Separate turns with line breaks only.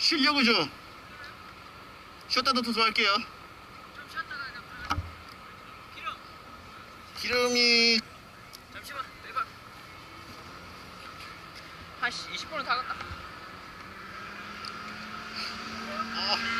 쉬려고 줘. 쉬었다 놓고서 할게요. 기름이
잠시만, 내가. 한 20분은 다 갔다. 아.